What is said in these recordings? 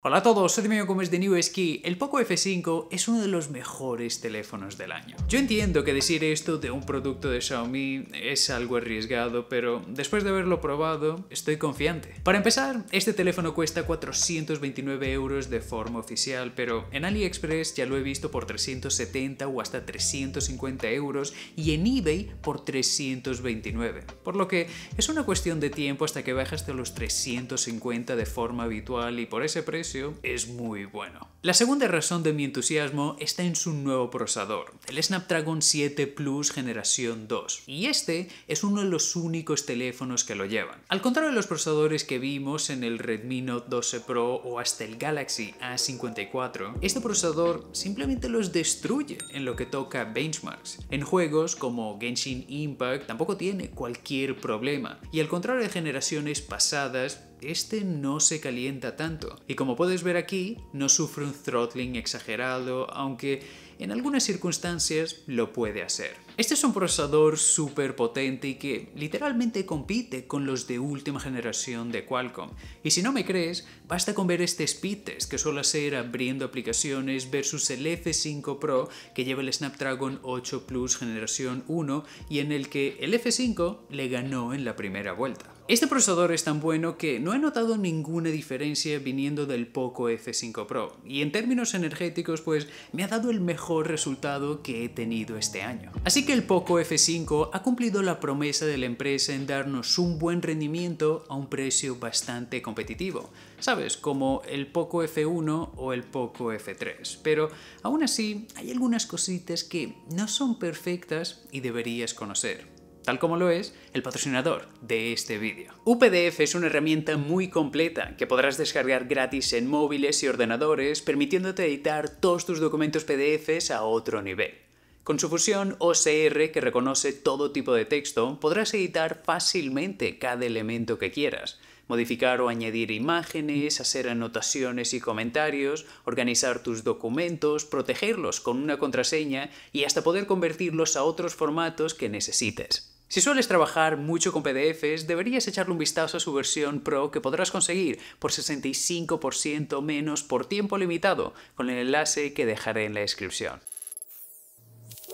Hola a todos, soy Dimiano Gómez de New Ski. El Poco F5 es uno de los mejores teléfonos del año. Yo entiendo que decir esto de un producto de Xiaomi es algo arriesgado, pero después de haberlo probado, estoy confiante. Para empezar, este teléfono cuesta 429 euros de forma oficial, pero en AliExpress ya lo he visto por 370 o hasta 350 euros y en eBay por 329. Por lo que es una cuestión de tiempo hasta que baje hasta los 350 de forma habitual y por ese precio es muy bueno. La segunda razón de mi entusiasmo está en su nuevo procesador, el Snapdragon 7 Plus generación 2, y este es uno de los únicos teléfonos que lo llevan. Al contrario de los procesadores que vimos en el Redmi Note 12 Pro o hasta el Galaxy A54, este procesador simplemente los destruye en lo que toca benchmarks. En juegos como Genshin Impact tampoco tiene cualquier problema, y al contrario de generaciones pasadas, este no se calienta tanto. Y como puedes ver aquí, no sufre un throttling exagerado, aunque en algunas circunstancias lo puede hacer. Este es un procesador súper potente y que literalmente compite con los de última generación de Qualcomm. Y si no me crees, basta con ver este speed test que suele hacer abriendo aplicaciones versus el F5 Pro que lleva el Snapdragon 8 Plus generación 1 y en el que el F5 le ganó en la primera vuelta. Este procesador es tan bueno que no he notado ninguna diferencia viniendo del Poco F5 Pro y en términos energéticos pues me ha dado el mejor resultado que he tenido este año. Así el Poco F5 ha cumplido la promesa de la empresa en darnos un buen rendimiento a un precio bastante competitivo, sabes, como el Poco F1 o el Poco F3, pero aún así hay algunas cositas que no son perfectas y deberías conocer tal como lo es el patrocinador de este vídeo. UPDF es una herramienta muy completa que podrás descargar gratis en móviles y ordenadores, permitiéndote editar todos tus documentos PDFs a otro nivel. Con su fusión OCR que reconoce todo tipo de texto, podrás editar fácilmente cada elemento que quieras, modificar o añadir imágenes, hacer anotaciones y comentarios, organizar tus documentos, protegerlos con una contraseña y hasta poder convertirlos a otros formatos que necesites. Si sueles trabajar mucho con PDFs, deberías echarle un vistazo a su versión Pro que podrás conseguir por 65% menos por tiempo limitado con el enlace que dejaré en la descripción.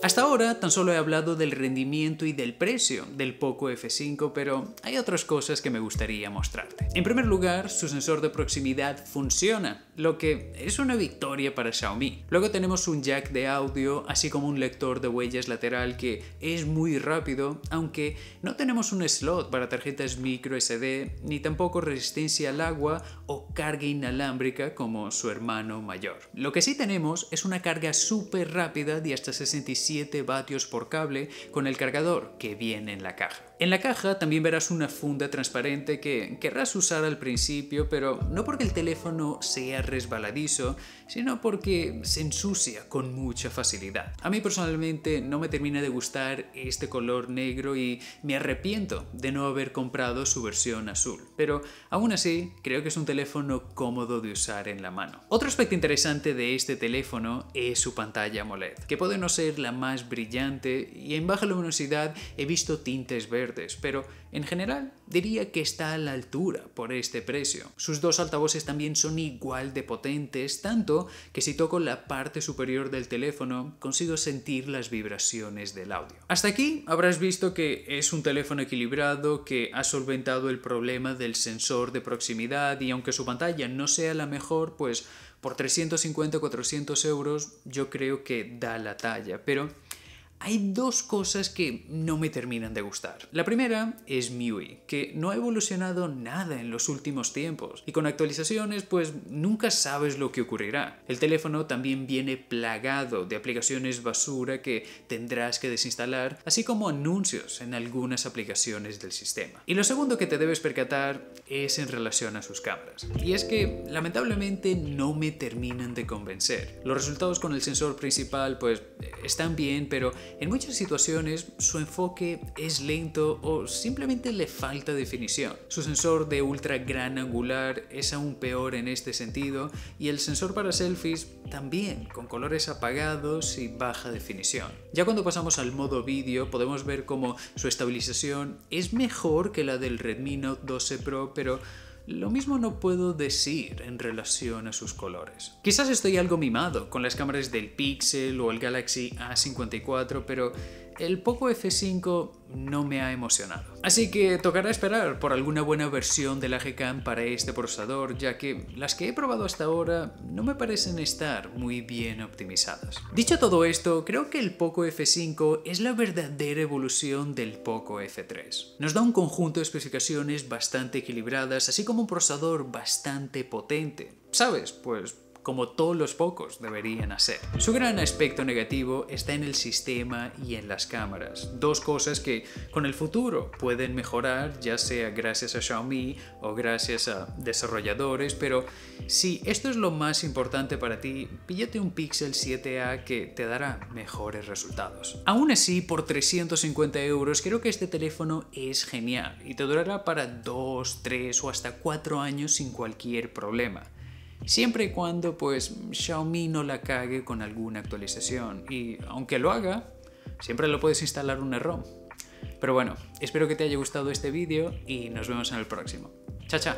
Hasta ahora tan solo he hablado del rendimiento y del precio del Poco F5, pero hay otras cosas que me gustaría mostrarte. En primer lugar, su sensor de proximidad funciona, lo que es una victoria para Xiaomi. Luego tenemos un jack de audio, así como un lector de huellas lateral que es muy rápido, aunque no tenemos un slot para tarjetas micro SD, ni tampoco resistencia al agua o carga inalámbrica como su hermano mayor. Lo que sí tenemos es una carga súper rápida de hasta 65 vatios por cable con el cargador que viene en la caja. En la caja también verás una funda transparente que querrás usar al principio, pero no porque el teléfono sea resbaladizo, sino porque se ensucia con mucha facilidad. A mí personalmente no me termina de gustar este color negro y me arrepiento de no haber comprado su versión azul, pero aún así creo que es un teléfono cómodo de usar en la mano. Otro aspecto interesante de este teléfono es su pantalla AMOLED, que puede no ser la más brillante y en baja luminosidad he visto tintes verdes pero en general diría que está a la altura por este precio. Sus dos altavoces también son igual de potentes, tanto que si toco la parte superior del teléfono consigo sentir las vibraciones del audio. Hasta aquí habrás visto que es un teléfono equilibrado que ha solventado el problema del sensor de proximidad y aunque su pantalla no sea la mejor, pues por 350 400 euros yo creo que da la talla, pero hay dos cosas que no me terminan de gustar. La primera es MIUI, que no ha evolucionado nada en los últimos tiempos y con actualizaciones pues nunca sabes lo que ocurrirá. El teléfono también viene plagado de aplicaciones basura que tendrás que desinstalar, así como anuncios en algunas aplicaciones del sistema. Y lo segundo que te debes percatar es en relación a sus cámaras. Y es que lamentablemente no me terminan de convencer. Los resultados con el sensor principal pues están bien, pero en muchas situaciones su enfoque es lento o simplemente le falta definición. Su sensor de ultra gran angular es aún peor en este sentido y el sensor para selfies también con colores apagados y baja definición. Ya cuando pasamos al modo vídeo podemos ver como su estabilización es mejor que la del Redmi Note 12 Pro pero lo mismo no puedo decir en relación a sus colores. Quizás estoy algo mimado con las cámaras del Pixel o el Galaxy A54, pero el Poco F5 no me ha emocionado. Así que tocará esperar por alguna buena versión de la Gcam para este procesador, ya que las que he probado hasta ahora no me parecen estar muy bien optimizadas. Dicho todo esto, creo que el Poco F5 es la verdadera evolución del Poco F3. Nos da un conjunto de especificaciones bastante equilibradas, así como un procesador bastante potente. ¿Sabes? Pues como todos los pocos deberían hacer. Su gran aspecto negativo está en el sistema y en las cámaras, dos cosas que con el futuro pueden mejorar ya sea gracias a Xiaomi o gracias a desarrolladores, pero si esto es lo más importante para ti, píllate un Pixel 7a que te dará mejores resultados. Aún así, por 350 euros creo que este teléfono es genial y te durará para 2, 3 o hasta 4 años sin cualquier problema siempre y cuando pues Xiaomi no la cague con alguna actualización y aunque lo haga, siempre lo puedes instalar un ROM. Pero bueno, espero que te haya gustado este vídeo y nos vemos en el próximo. Chao, chao.